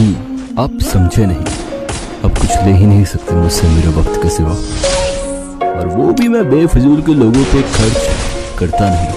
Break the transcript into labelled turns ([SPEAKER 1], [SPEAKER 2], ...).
[SPEAKER 1] नहीं आप समझे नहीं अब कुछ ले ही नहीं सकते मुझसे मेरे वक्त के सिवा और वो भी मैं बेफजूल के लोगों पे खर्च करता नहीं